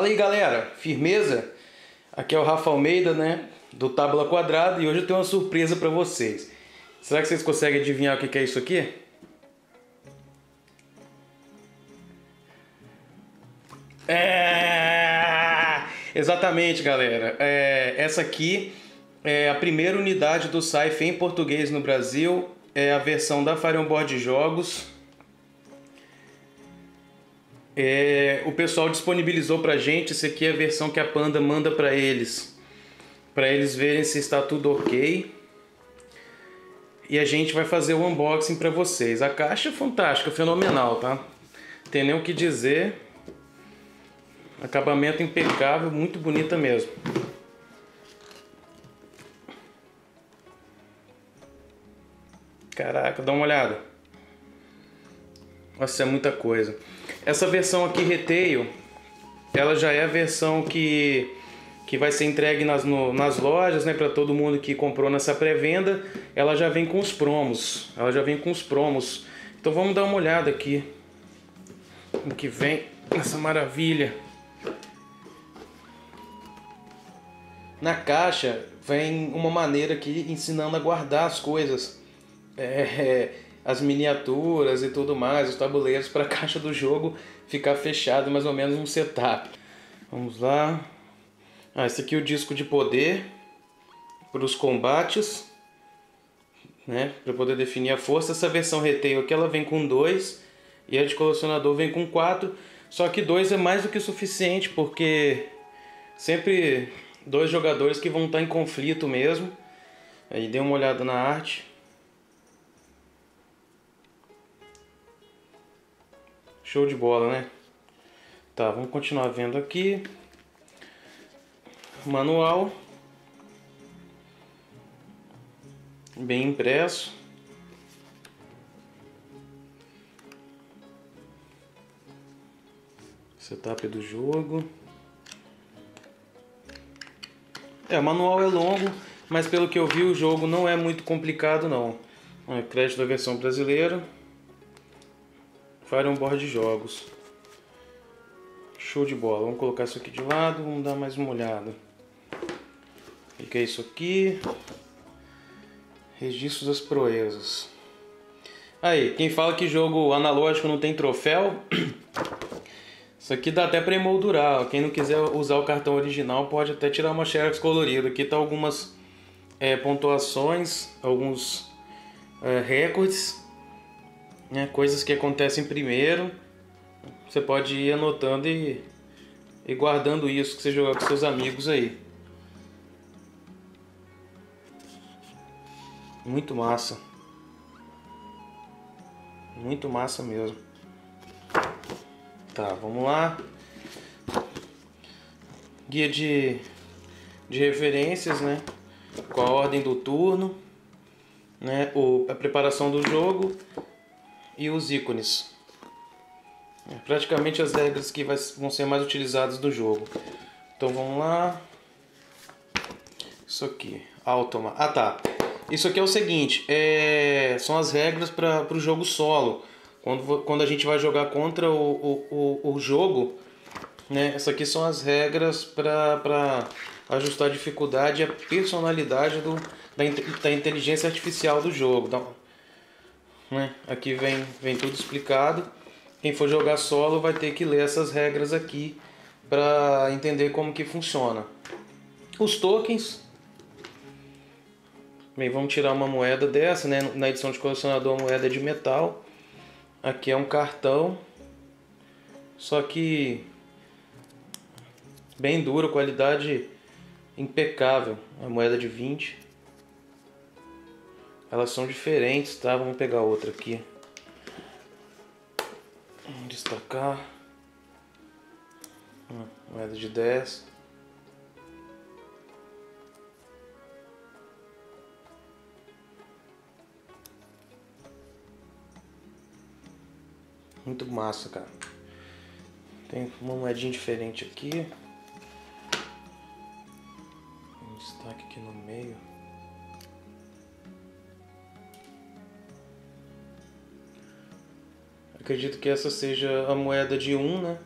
Fala aí galera, firmeza? Aqui é o Rafa Almeida, né? Do Tábula Quadrada e hoje eu tenho uma surpresa para vocês. Será que vocês conseguem adivinhar o que é isso aqui? É... Exatamente, galera. É... Essa aqui é a primeira unidade do Saif em português no Brasil. É a versão da Fire On Board Jogos. É, o pessoal disponibilizou pra gente, essa aqui é a versão que a Panda manda para eles, para eles verem se está tudo ok. E a gente vai fazer o unboxing para vocês. A caixa é fantástica, fenomenal, tá? Tem nem o que dizer. Acabamento impecável, muito bonita mesmo. Caraca, dá uma olhada. Nossa, é muita coisa. Essa versão aqui retail, ela já é a versão que, que vai ser entregue nas, no, nas lojas, né, para todo mundo que comprou nessa pré-venda. Ela já vem com os promos, ela já vem com os promos. Então vamos dar uma olhada aqui o que vem nessa maravilha. Na caixa vem uma maneira aqui ensinando a guardar as coisas. É, é as miniaturas e tudo mais, os tabuleiros para a caixa do jogo ficar fechado, mais ou menos um setup. Vamos lá. Ah, esse aqui é o disco de poder para os combates, né? Para poder definir a força. Essa versão retail aqui ela vem com dois e a de colecionador vem com quatro. Só que dois é mais do que suficiente porque sempre dois jogadores que vão estar em conflito mesmo. Aí dê uma olhada na arte. Show de bola, né? Tá, vamos continuar vendo aqui. Manual. Bem impresso. Setup do jogo. É, o manual é longo, mas pelo que eu vi o jogo não é muito complicado não. É, crédito da versão brasileira. On board jogos. Show de bola. Vamos colocar isso aqui de lado, vamos dar mais uma olhada. O que é isso aqui? Registro das proezas. Aí, quem fala que jogo analógico não tem troféu, isso aqui dá até para emoldurar. Quem não quiser usar o cartão original pode até tirar uma xerox colorida. Aqui tá algumas é, pontuações, alguns é, recordes né, coisas que acontecem primeiro. Você pode ir anotando e, e guardando isso que você jogar com seus amigos aí. Muito massa. Muito massa mesmo. Tá, vamos lá. Guia de, de referências, né? Com a ordem do turno, né? O, a preparação do jogo e os ícones. É praticamente as regras que vão ser mais utilizadas do jogo. Então vamos lá. Isso aqui, Automa. Ah tá. Isso aqui é o seguinte, é, são as regras para o jogo solo. Quando, quando a gente vai jogar contra o, o, o, o jogo, né? Essas aqui são as regras para ajustar a dificuldade e a personalidade do, da, da inteligência artificial do jogo. Então, né? Aqui vem, vem tudo explicado. Quem for jogar solo vai ter que ler essas regras aqui para entender como que funciona. Os tokens. Bem, vamos tirar uma moeda dessa, né? Na edição de colecionador a moeda é de metal. Aqui é um cartão. Só que bem duro, qualidade impecável. A moeda de 20. Elas são diferentes, tá? Vamos pegar outra aqui. Destacar. Moeda de 10. Muito massa, cara. Tem uma moedinha diferente aqui. Um destaque aqui no meio. Acredito que essa seja a moeda de um, né?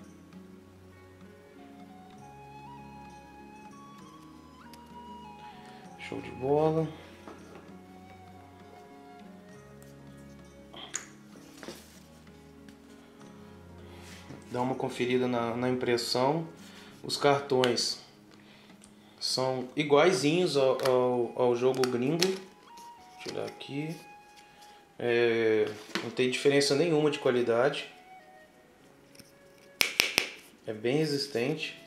Show de bola. Dá uma conferida na, na impressão. Os cartões são iguaizinhos ao, ao, ao jogo gringo. Vou tirar aqui. É, não tem diferença nenhuma de qualidade. É bem resistente.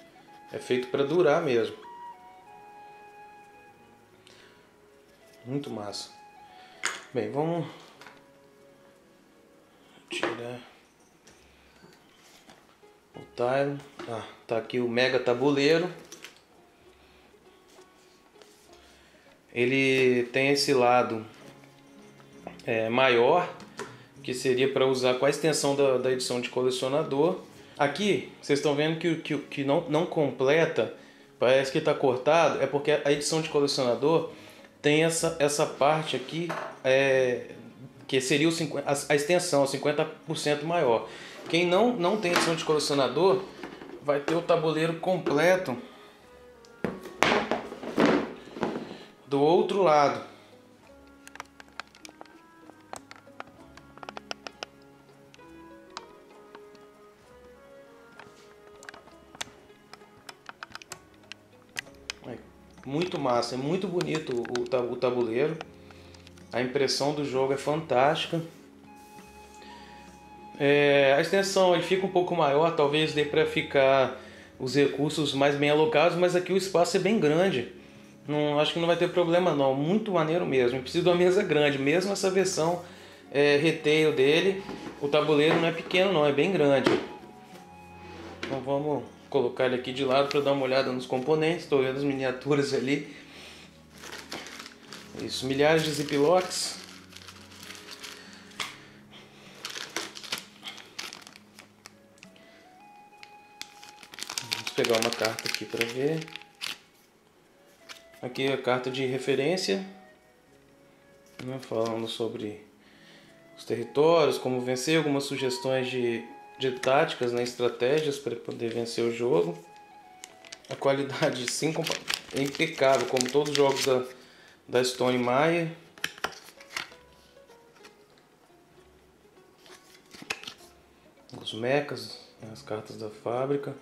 É feito para durar mesmo. Muito massa. Bem, vamos tirar o tile. Ah, tá aqui o mega tabuleiro. Ele tem esse lado é, maior, que seria para usar com a extensão da, da edição de colecionador. Aqui, vocês estão vendo que, que, que não, não completa, parece que está cortado, é porque a edição de colecionador tem essa, essa parte aqui, é, que seria o 50, a, a extensão, 50% maior. Quem não, não tem edição de colecionador, vai ter o tabuleiro completo do outro lado. Muito massa, é muito bonito o tabuleiro. A impressão do jogo é fantástica. É, a extensão ele fica um pouco maior, talvez dê para ficar os recursos mais bem alocados, mas aqui o espaço é bem grande. Não, acho que não vai ter problema não, muito maneiro mesmo. Precisa de uma mesa grande, mesmo essa versão é, retail dele, o tabuleiro não é pequeno não, é bem grande. Então vamos colocar ele aqui de lado para dar uma olhada nos componentes, estou vendo as miniaturas ali. Isso, milhares de ziplocs. Vamos pegar uma carta aqui para ver. Aqui a carta de referência, né, falando sobre os territórios, como vencer, algumas sugestões de, de táticas, né, estratégias para poder vencer o jogo. A qualidade sim é impecável, como todos os jogos da, da Stone Meyer. Os mechas, as cartas da fábrica.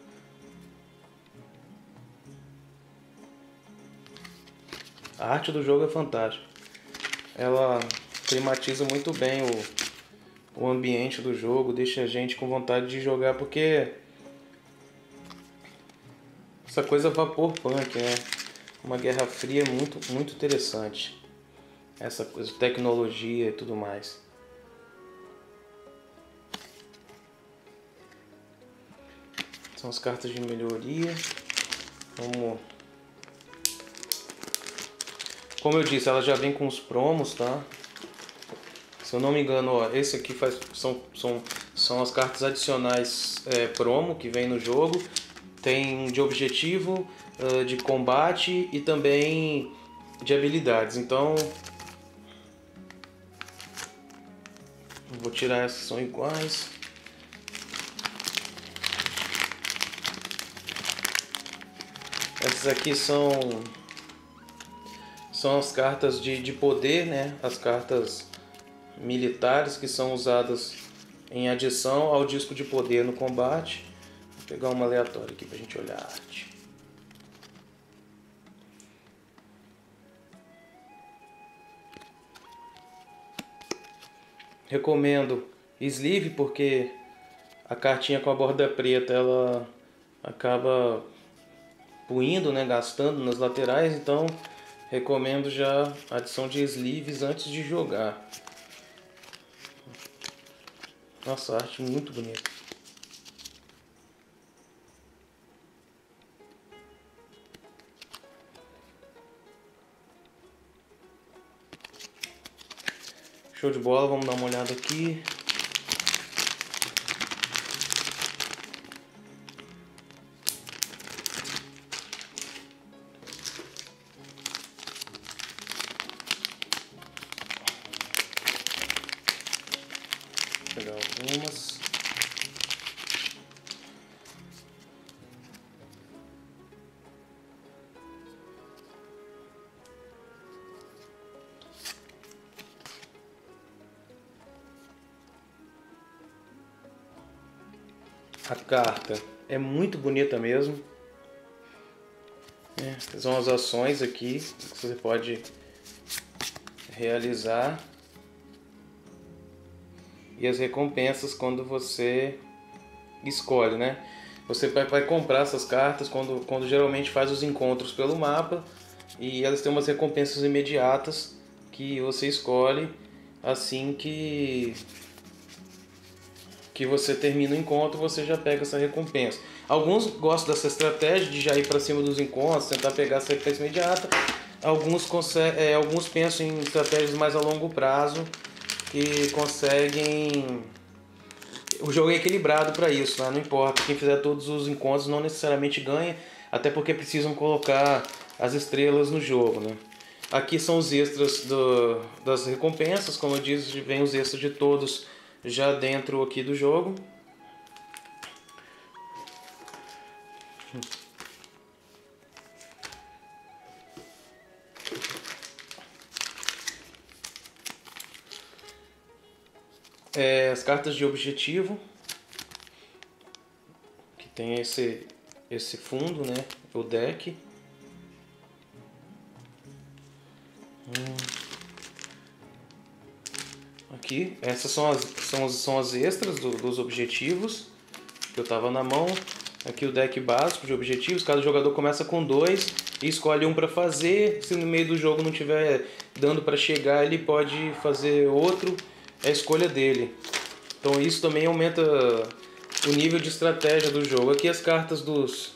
A arte do jogo é fantástica. Ela climatiza muito bem o, o ambiente do jogo, deixa a gente com vontade de jogar, porque essa coisa vapor punk, né? Uma guerra fria muito, muito interessante. Essa coisa, tecnologia e tudo mais. São as cartas de melhoria. Vamos como eu disse, ela já vem com os promos, tá? Eu não me engano, ó, esse aqui faz, são, são, são as cartas adicionais é, promo que vem no jogo. Tem de objetivo, uh, de combate e também de habilidades. Então, vou tirar essas são iguais. Essas aqui são são as cartas de, de poder, né? as cartas militares que são usadas em adição ao disco de poder no combate. Vou pegar uma aleatória aqui para a gente olhar a arte. Recomendo sleeve porque a cartinha com a borda preta ela acaba puindo, né, gastando nas laterais, então recomendo já a adição de sleeves antes de jogar. Nossa, arte muito bonita. Show de bola, vamos dar uma olhada aqui. Carta é muito bonita mesmo. É, são as ações aqui que você pode realizar e as recompensas quando você escolhe, né? Você vai, comprar essas cartas quando, quando geralmente faz os encontros pelo mapa e elas têm umas recompensas imediatas que você escolhe assim que que você termina o encontro, você já pega essa recompensa. Alguns gostam dessa estratégia de já ir para cima dos encontros, tentar pegar essa recompensa imediata. Alguns, é, alguns pensam em estratégias mais a longo prazo que conseguem. O jogo é equilibrado para isso, né? não importa. Quem fizer todos os encontros não necessariamente ganha, até porque precisam colocar as estrelas no jogo. Né? Aqui são os extras do, das recompensas, como eu disse, vem os extras de todos já dentro aqui do jogo. É, as cartas de objetivo que tem esse esse fundo, né? O deck. Aqui, essas são as, são as, são as extras do, dos objetivos que eu tava na mão. Aqui o deck básico de objetivos, cada jogador começa com dois e escolhe um para fazer. Se no meio do jogo não tiver dando para chegar, ele pode fazer outro é a escolha dele. Então isso também aumenta o nível de estratégia do jogo. Aqui as cartas dos,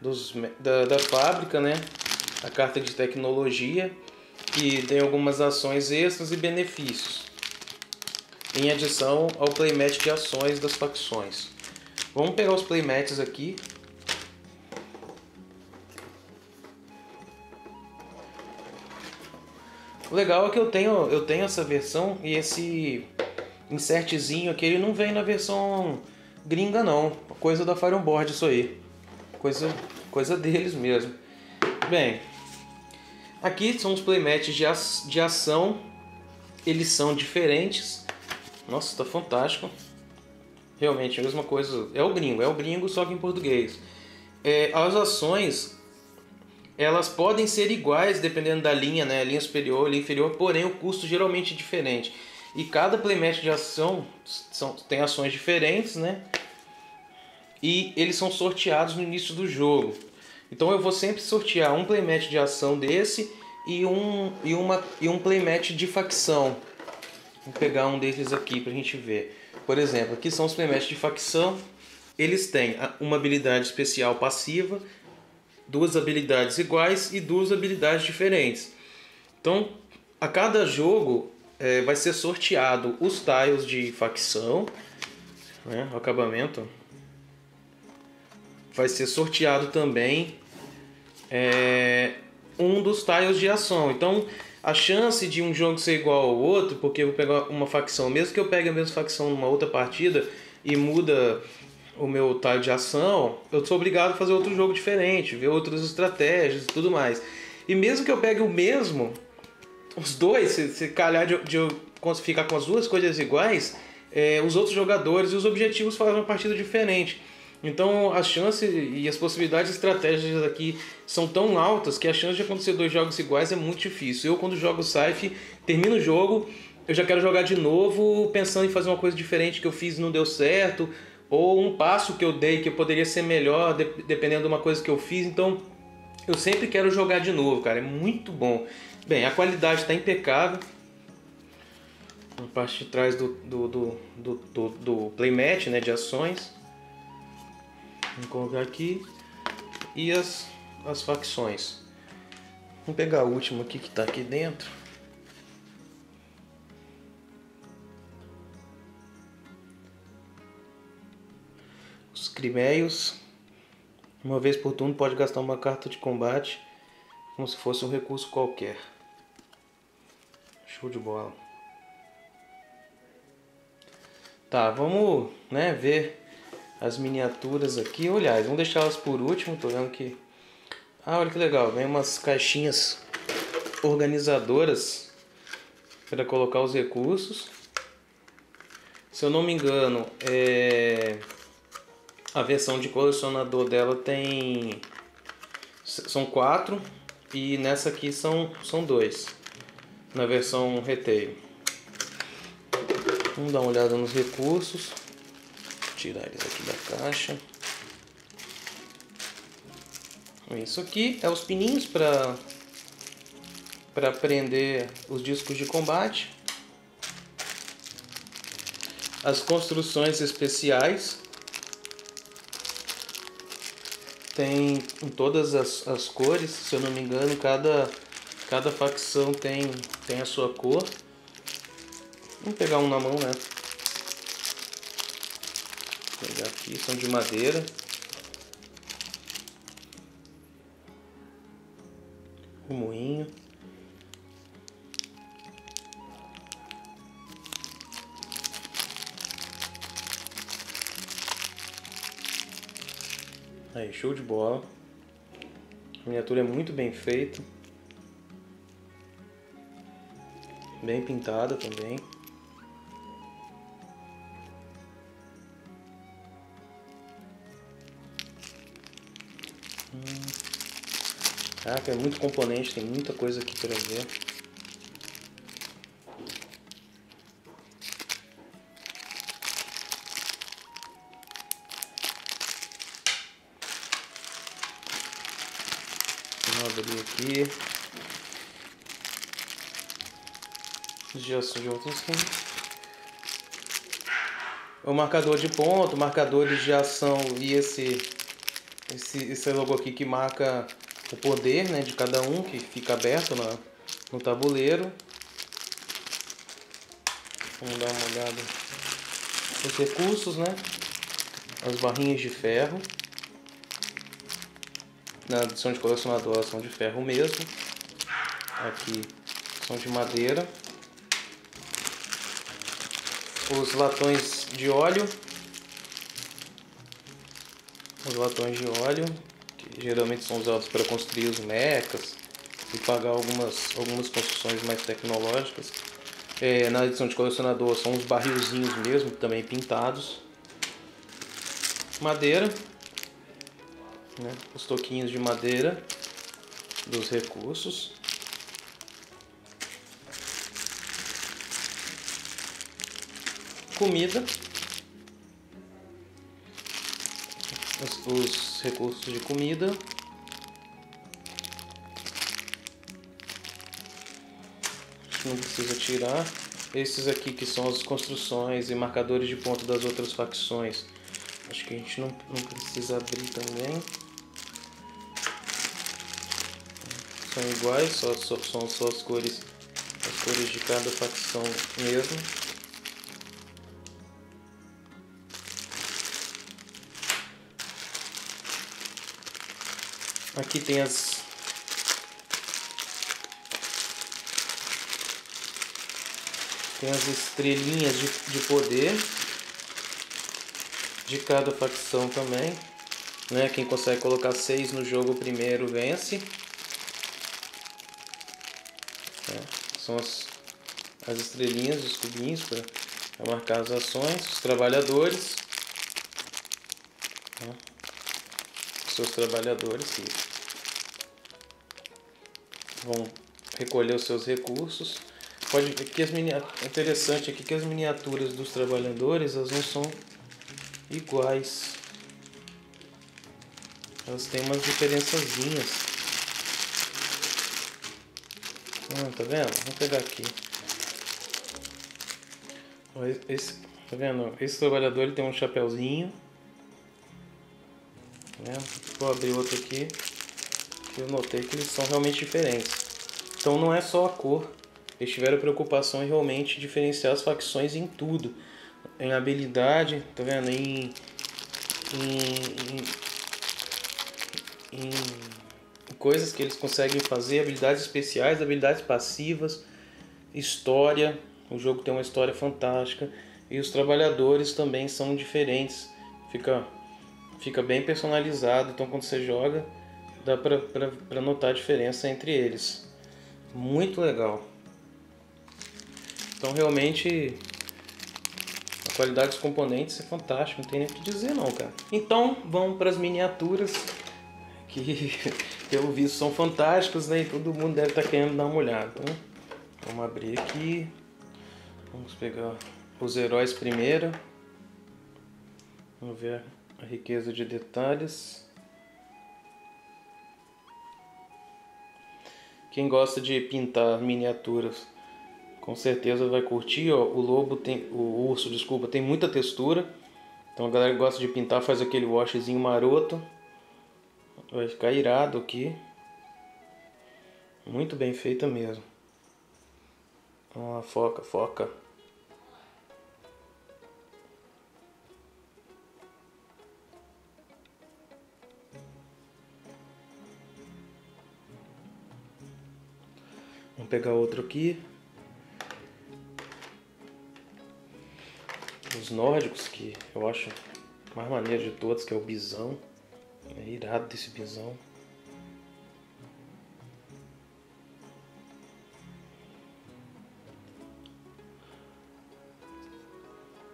dos da, da fábrica, né? A carta de tecnologia, que tem algumas ações extras e benefícios. Em adição ao playmat de ações das facções. Vamos pegar os playmats aqui O legal é que eu tenho, eu tenho essa versão e esse insertzinho aqui, ele não vem na versão gringa não. Coisa da Fireboard isso aí. Coisa, coisa deles mesmo. Bem, aqui são os playmats de, de ação. Eles são diferentes. Nossa, tá fantástico. Realmente, a mesma coisa. É o gringo, é o gringo, só que em português. É, as ações elas podem ser iguais dependendo da linha, né? Linha superior, linha inferior, porém o custo geralmente é diferente. E cada playmat de ação são, tem ações diferentes, né? E eles são sorteados no início do jogo. Então eu vou sempre sortear um playmat de ação desse e um, e uma, e um playmat de facção. Vou pegar um desses aqui pra gente ver. Por exemplo, aqui são os playmats de facção. Eles têm uma habilidade especial passiva duas habilidades iguais e duas habilidades diferentes. Então, a cada jogo é, vai ser sorteado os tiles de facção, né, o acabamento. Vai ser sorteado também é, um dos tiles de ação. Então, a chance de um jogo ser igual ao outro, porque eu vou pegar uma facção, mesmo que eu pegue a mesma facção numa outra partida e muda o meu tile de ação, eu sou obrigado a fazer outro jogo diferente, ver outras estratégias e tudo mais. E mesmo que eu pegue o mesmo, os dois, se, se calhar de, de eu ficar com as duas coisas iguais, é, os outros jogadores e os objetivos fazem uma partida diferente. Então a chance e as possibilidades de estratégias aqui são tão altas que a chance de acontecer dois jogos iguais é muito difícil. Eu quando jogo Saif, termino o jogo, eu já quero jogar de novo pensando em fazer uma coisa diferente que eu fiz e não deu certo, ou um passo que eu dei que poderia ser melhor dependendo de uma coisa que eu fiz. Então eu sempre quero jogar de novo, cara. É muito bom. Bem, a qualidade está impecável. Na parte de trás do, do, do, do, do, do playmat né, de ações. Vamos colocar aqui. E as, as facções. Vamos pegar a última aqui que está aqui dentro. Criméios. Uma vez por turno pode gastar uma carta de combate como se fosse um recurso qualquer. Show de bola. Tá, vamos né, ver as miniaturas aqui. Aliás, vamos deixá-las por último. Tô vendo que. Ah, olha que legal. Vem umas caixinhas organizadoras para colocar os recursos. Se eu não me engano, é... a versão de colecionador dela tem. São quatro e nessa aqui são, são dois. Na versão retail. Vamos dar uma olhada nos recursos. Tirar eles aqui da caixa. Isso aqui é os pininhos para para prender os discos de combate. As construções especiais tem em todas as, as cores, se eu não me engano, cada, cada facção tem, tem a sua cor. Vamos pegar um na mão, né? Pegar aqui, são de madeira. O moinho. Aí, show de bola. A miniatura é muito bem feita. Bem pintada também. Caraca, é muito componente, tem muita coisa aqui para ver. Vamos abrir aqui. Sujou outros aqui. O marcador de ponto, marcadores de ação e esse, esse, esse logo aqui que marca o poder né, de cada um, que fica aberto na, no tabuleiro. Vamos dar uma olhada. Os recursos, né? As barrinhas de ferro. Na edição de colecionador elas são de ferro mesmo. Aqui são de madeira. Os latões de óleo. Os latões de óleo, que geralmente são usados para construir os mechas e pagar algumas, algumas construções mais tecnológicas. É, na edição de colecionador são os barrilzinhos mesmo, também pintados. Madeira né? os toquinhos de madeira dos recursos. Comida. Os, os recursos de comida. Não precisa tirar. Esses aqui que são as construções e marcadores de ponto das outras facções. Acho que a gente não, não precisa abrir também. são iguais, só, só, são só as cores, as cores de cada facção mesmo. Aqui tem as tem as estrelinhas de, de poder de cada facção também. Né? Quem consegue colocar seis no jogo primeiro vence. Né? São as, as estrelinhas, os cubinhos para marcar as ações, os trabalhadores. Né? Seus trabalhadores vão recolher os seus recursos. Pode ver que as miniaturas, interessante aqui que as miniaturas dos trabalhadores elas não são iguais. Elas têm umas diferençazinhas. Ah, tá vendo? Vamos pegar aqui. Esse, tá vendo? Esse trabalhador ele tem um chapéuzinho. Tá vendo? Vou abrir outro aqui. Eu notei que eles são realmente diferentes. Então não é só a cor. Eles tiveram preocupação em realmente diferenciar as facções em tudo. Em habilidade, tá vendo? Em. Em. em, em coisas que eles conseguem fazer, habilidades especiais, habilidades passivas, história. O jogo tem uma história fantástica e os trabalhadores também são diferentes. Fica, fica bem personalizado, então quando você joga dá para notar a diferença entre eles. Muito legal. Então realmente qualidade dos componentes é fantástica, não tem nem o que dizer não, cara. Então, vamos para as miniaturas que pelo visto são fantásticas, né? E todo mundo deve estar tá querendo dar uma olhada. Então, vamos abrir aqui. Vamos pegar os heróis primeiro. Vamos ver a riqueza de detalhes. Quem gosta de pintar miniaturas com certeza vai curtir. Ó. O lobo tem, o urso, desculpa, tem muita textura. Então a galera que gosta de pintar faz aquele washzinho maroto. Vai ficar irado aqui. Muito bem feita mesmo. Ó, foca, foca. Vamos pegar outro aqui. Os nórdicos, que eu acho mais maneiro de todos, que é o bisão. É irado desse bisão.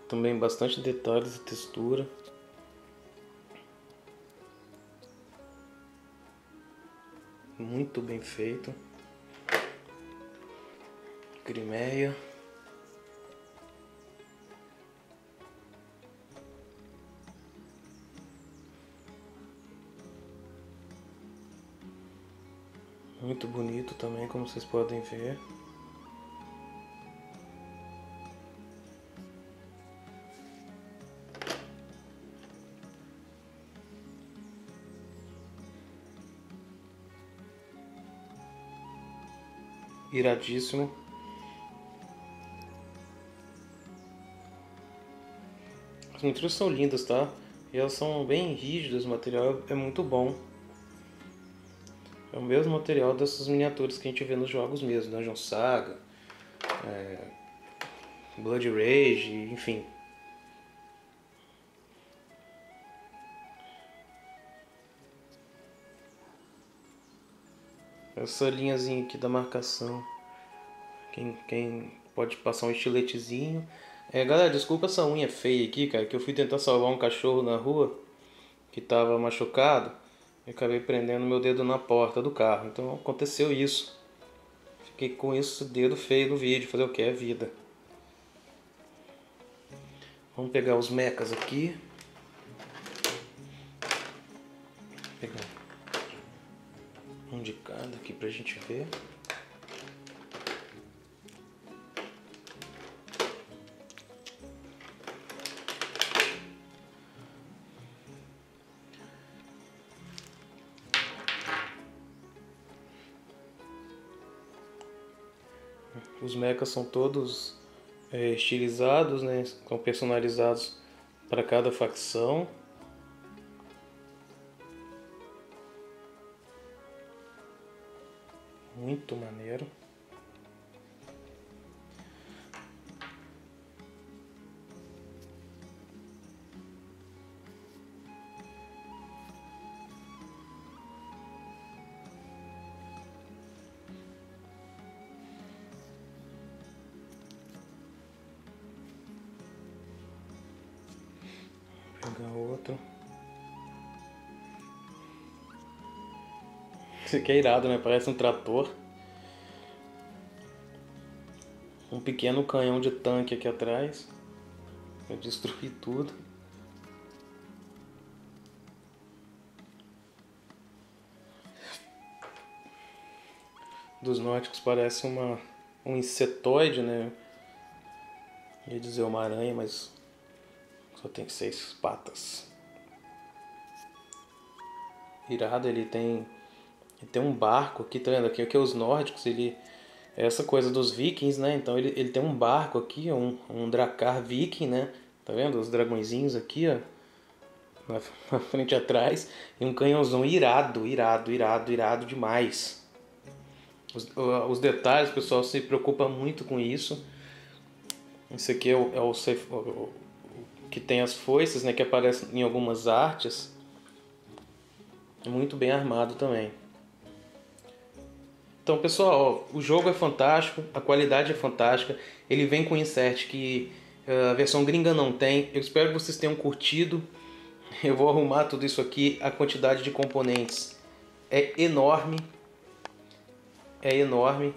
Também bastante detalhes e textura. Muito bem feito. Crimeia. Muito bonito também, como vocês podem ver. Iradíssimo. As miniaturas são lindas, tá? E elas são bem rígidas, o material é muito bom. É o mesmo material dessas miniaturas que a gente vê nos jogos mesmo, Dungeon Saga, é, Blood Rage, enfim. Essa linhazinha aqui da marcação. Quem, quem pode passar um estiletezinho. É, galera, desculpa essa unha feia aqui, cara, que eu fui tentar salvar um cachorro na rua que tava machucado e acabei prendendo meu dedo na porta do carro. Então aconteceu isso. Fiquei com isso dedo feio no vídeo. Fazer o que? É vida. Vamos pegar os mecas aqui. Vou pegar um de cada aqui pra gente ver. Os mechas são todos é, estilizados, né? São personalizados para cada facção. Muito maneiro. Esse aqui é irado, né? Parece um trator. Um pequeno canhão de tanque aqui atrás. Vai destruir tudo. Dos nórdicos parece uma, um insetoide, né? Ia dizer uma aranha, mas só tem seis patas. Irado, ele tem, tem um barco aqui, tá vendo? Aqui, aqui é os nórdicos, ele é essa coisa dos vikings, né? Então ele, ele tem um barco aqui, um, um dracar viking, né? Tá vendo? Os dragõezinhos aqui, ó. Na, na frente e atrás. E um canhãozão irado, irado, irado, irado demais. Os, os detalhes, o pessoal se preocupa muito com isso. Esse aqui é o, é o, o que tem as foices, né, que aparecem em algumas artes. Muito bem armado também. Então, pessoal, o jogo é fantástico, a qualidade é fantástica. Ele vem com insert que A versão gringa não tem. Eu espero que vocês tenham curtido. Eu vou arrumar tudo isso aqui. A quantidade de componentes é enorme. É enorme.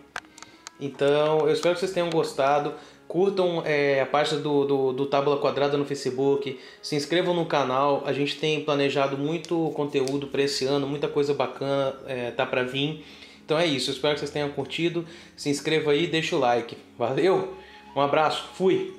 Então, eu espero que vocês tenham gostado. Curtam é, a página do, do, do Tábula Quadrada no Facebook. Se inscrevam no canal. A gente tem planejado muito conteúdo para esse ano. Muita coisa bacana é, tá para vir. Então é isso. Espero que vocês tenham curtido. Se inscreva aí, deixa o like. Valeu! Um abraço. Fui!